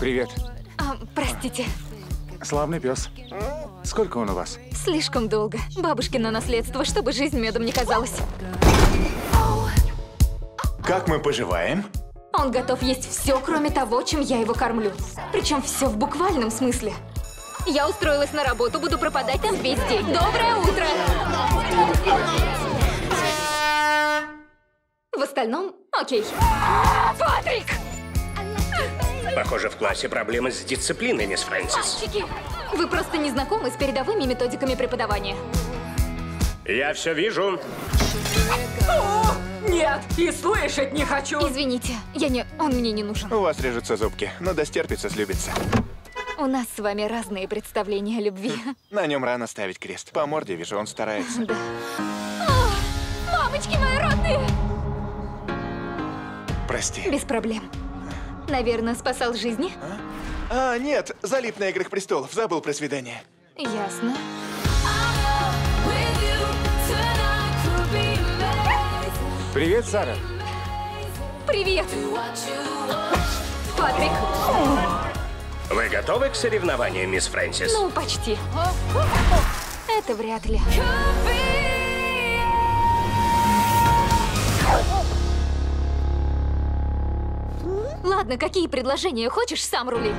Привет. А, простите, Славный пес. Сколько он у вас? слишком долго. Бабушкино наследство, чтобы жизнь медом не казалась. Как мы поживаем? Он готов есть все, кроме того, чем я его кормлю. Причем все в буквальном смысле. Я устроилась на работу, буду пропадать там весь день. Доброе утро! В остальном, окей. Патрик! Похоже, в классе проблемы с дисциплиной, мисс Фрэнсис. Мальчики! Вы просто не знакомы с передовыми методиками преподавания. Я все вижу. Нет, и слышать не хочу. Извините, я не... Он мне не нужен. У вас режутся зубки, но достерпится, слюбится. У нас с вами разные представления о любви. На нем рано ставить крест. По морде вижу, он старается. Мамочки мои родные! Прости. Без проблем. Наверное, спасал жизни? А, нет, залип на играх престолов, забыл про свидание. Ясно. Привет, Сара. Привет! Патрик! Вы готовы к соревнованию, мисс Фрэнсис? Ну, почти. Это вряд ли. Ладно, какие предложения хочешь, сам рули.